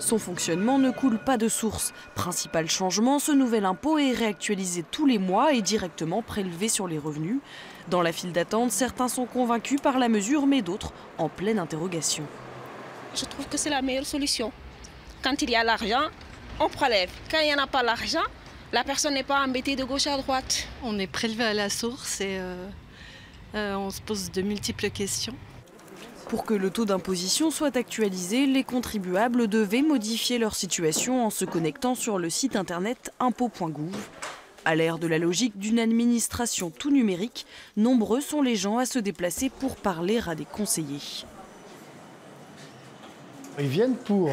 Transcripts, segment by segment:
Son fonctionnement ne coule pas de source. Principal changement, ce nouvel impôt est réactualisé tous les mois et directement prélevé sur les revenus. Dans la file d'attente, certains sont convaincus par la mesure, mais d'autres en pleine interrogation. Je trouve que c'est la meilleure solution. Quand il y a l'argent, on prélève. Quand il n'y en a pas l'argent, la personne n'est pas embêtée de gauche à droite. On est prélevé à la source et euh, euh, on se pose de multiples questions. Pour que le taux d'imposition soit actualisé, les contribuables devaient modifier leur situation en se connectant sur le site internet impôt.gouv. À l'ère de la logique d'une administration tout numérique, nombreux sont les gens à se déplacer pour parler à des conseillers. Ils viennent pour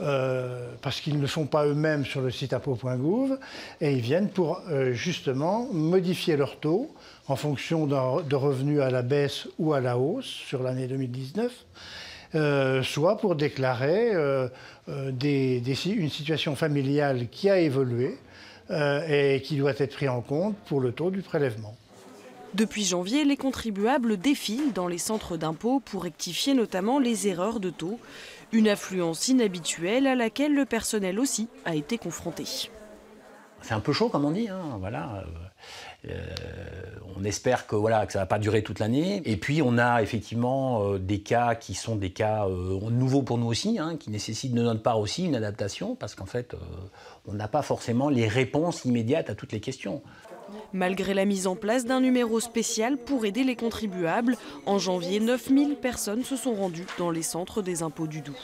euh, parce qu'ils ne font pas eux-mêmes sur le site impôt.gouv, et ils viennent pour euh, justement modifier leur taux en fonction de revenus à la baisse ou à la hausse sur l'année 2019. Euh, soit pour déclarer une situation familiale qui a évolué et qui doit être pris en compte pour le taux du prélèvement. Depuis janvier, les contribuables défilent dans les centres d'impôt pour rectifier notamment les erreurs de taux. Une affluence inhabituelle à laquelle le personnel aussi a été confronté. C'est un peu chaud, comme on dit. Hein, voilà. Euh, on espère que, voilà, que ça ne va pas durer toute l'année. Et puis, on a effectivement euh, des cas qui sont des cas euh, nouveaux pour nous aussi, hein, qui nécessitent de notre part aussi une adaptation, parce qu'en fait, on n'a pas forcément les réponses immédiates à toutes les questions. Malgré la mise en place d'un numéro spécial pour aider les contribuables, en janvier, 9000 personnes se sont rendues dans les centres des impôts du Doubs.